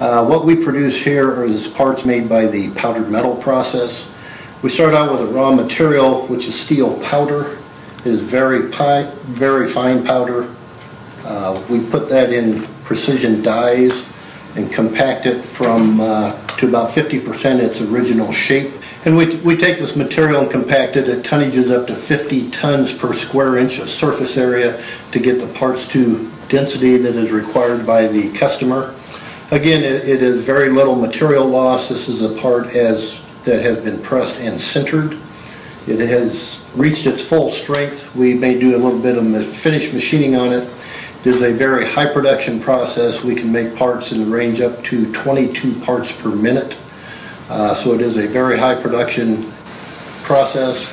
Uh, What we produce here is parts made by the powdered metal process. We start out with a raw material, which is steel powder. It is very pi, very fine powder. Uh, We put that in precision dies and compact it from, uh, to about 50% its original shape. And we, we take this material and compact it at tonnages up to 50 tons per square inch of surface area to get the parts to density that is required by the customer. Again, it it is very little material loss. This is a part as, that has been pressed and sintered. It has reached its full strength. We may do a little bit of ma- finish machining on it. Is a very high production process. We can make parts in the range up to 22 parts per minute. Uh, So it is a very high production process.